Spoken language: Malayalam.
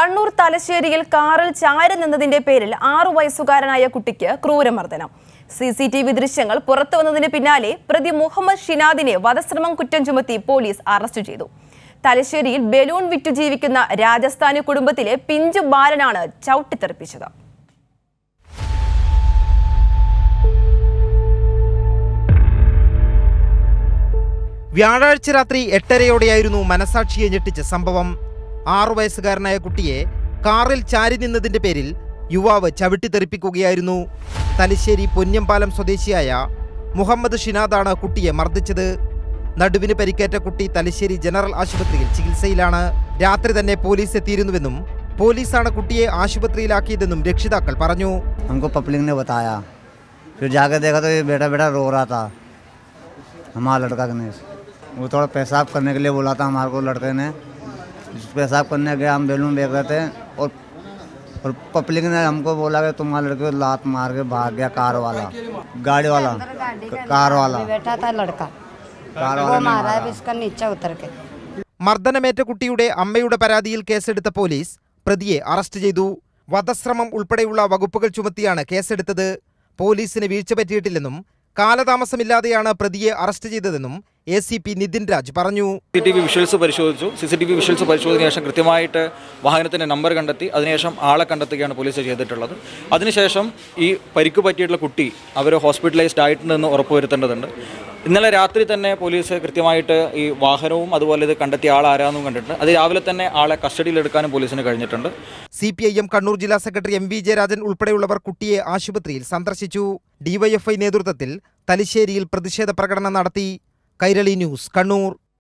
കണ്ണൂർ തലശ്ശേരിയിൽ കാറിൽ ചാരി നിന്നതിന്റെ പേരിൽ ആറു വയസ്സുകാരനായ കുട്ടിക്ക് ക്രൂരമർദ്ദനം. സി സി ടി വി ദൃശ്യങ്ങൾ പുറത്തു വന്നതിന് പിന്നാലെ പ്രതി മുഹമ്മദ് ഷിനാദിനെ വധശ്രമം കുറ്റം ചുമത്തി പോലീസ് അറസ്റ്റ് ചെയ്തു. തലശ്ശേരിയിൽ ബലൂൺ വിറ്റു ജീവിക്കുന്ന രാജസ്ഥാനി കുടുംബത്തിലെ പിഞ്ചു ബാലനാണ് ചവിട്ടിത്തെറിപ്പിച്ചത്. വ്യാഴാഴ്ച രാത്രി എട്ടരയോടെയായിരുന്നു മനസാക്ഷിയെ ഞെട്ടിച്ച സംഭവം. ആറു വയസ്സുകാരനായ കുട്ടിയെ കാറിൽ ചാരി നിന്നതിന്റെ പേരിൽ യുവാവ് ചവിട്ടിത്തെറിപ്പിക്കുകയായിരുന്നു തലശ്ശേരി പൊന്യംപാലം സ്വദേശിയായ മുഹമ്മദ് ഷിനാദാണ് കുട്ടിയെ മർദ്ദിച്ചത് നടുവിന് പരിക്കേറ്റ കുട്ടി തലശ്ശേരി ജനറൽ ആശുപത്രിയിൽ ചികിത്സയിലാണ് രാത്രി തന്നെ പോലീസ് എത്തിയിരുന്നുവെന്നും പോലീസാണ് കുട്ടിയെ ആശുപത്രിയിലാക്കിയതെന്നും രക്ഷിതാക്കൾ പറഞ്ഞു हमको पब्लिक ने बताया फिर जाकर देखा तो ये बेटा बेटा रो रहा था हमारा लड़का गणेश वो थोड़ा पेशाब करने के लिए बोला था हमारे को लड़के ने पेशाब करने गया हम बैलून देख रहे थे और और पब्लिक ने हमको बोला कि तुम्हारे लड़के को लात मार के भाग गया कार वाला गाड़ी वाला कार वाला बैठा था लड़का कार वो वाला ने मारा है मारा। इसका नीचे उतर के മർദ്ദനമേറ്റ കുട്ടിയുടെ അമ്മയുടെ പരാതിയിൽ കേസെടുത്ത പോലീസ് പ്രതിയെ അറസ്റ്റ് ചെയ്തു വധശ്രമം ഉൾപ്പെടെയുള്ള വകുപ്പുകൾ ചുമത്തിയാണ് കേസെടുത്തത് പോലീസിന് വീഴ്ച പറ്റിയിട്ടില്ലെന്നും കാലതാമസമില്ലാതെയാണ് പ്രതിയെ അറസ്റ്റ് ചെയ്തതെന്നും A C P Nitin Raj പറഞ്ഞു. സി ടി വി വിഷ്വൽസ് പരിശോധിച്ചു. C C T V visuals പരിശോധിച്ച ശേഷം കൃത്യമായിട്ട് വാഹനത്തിന്റെ നമ്പർ കണ്ടെത്തി. അതിനുശേഷം ആളെ കണ്ടെത്തുകയാണ് പോലീസ് ചെയ്തിട്ടുള്ളത്. അതിനുശേഷം ഈ പരിക്ക് പറ്റിയിട്ടുള്ള കുട്ടി അവർ ഹോസ്പിറ്റലൈസ്ഡ് ആയിട്ടുണ്ടെന്ന് ഉറപ്പുവരുത്തേണ്ടതുണ്ട് ഇന്നലെ രാത്രി തന്നെ പോലീസ് കൃത്യമായിട്ട് ഈ വാഹനവും അതുപോലെ ഇത് കണ്ടെത്തിയ ആൾ ആരാന്നും കണ്ടിട്ടുണ്ട്. അത് രാവിലെ തന്നെ ആളെ കസ്റ്റഡിയിലെടുക്കാനും പോലീസിന് കഴിഞ്ഞിട്ടുണ്ട്. C P I M Kannur ജില്ലാ സെക്രട്ടറി എം വി ജയരാജൻ ഉൾപ്പെടെയുള്ളവർ കുട്ടിയെ ആശുപത്രിയിൽ സന്ദർശിച്ചു. ഡിവൈഎഫ്ഐ നേതൃത്വത്തിൽ തലശ്ശേരിയിൽ പ്രതിഷേധ പ്രകടനം നടത്തി. കൈരളി ന്യൂസ് കണ്ണൂർ